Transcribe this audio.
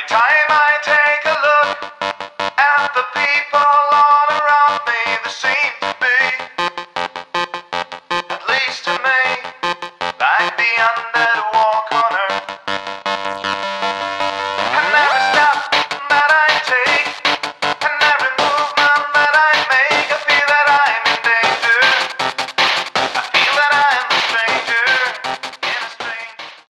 Every time I take a look at the people